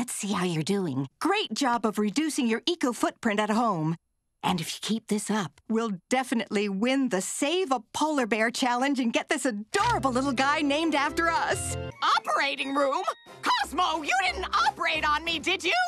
Let's see how you're doing. Great job of reducing your eco footprint at home. And if you keep this up, we'll definitely win the Save a Polar Bear Challenge and get this adorable little guy named after us. Operating room? Cosmo, you didn't operate on me, did you?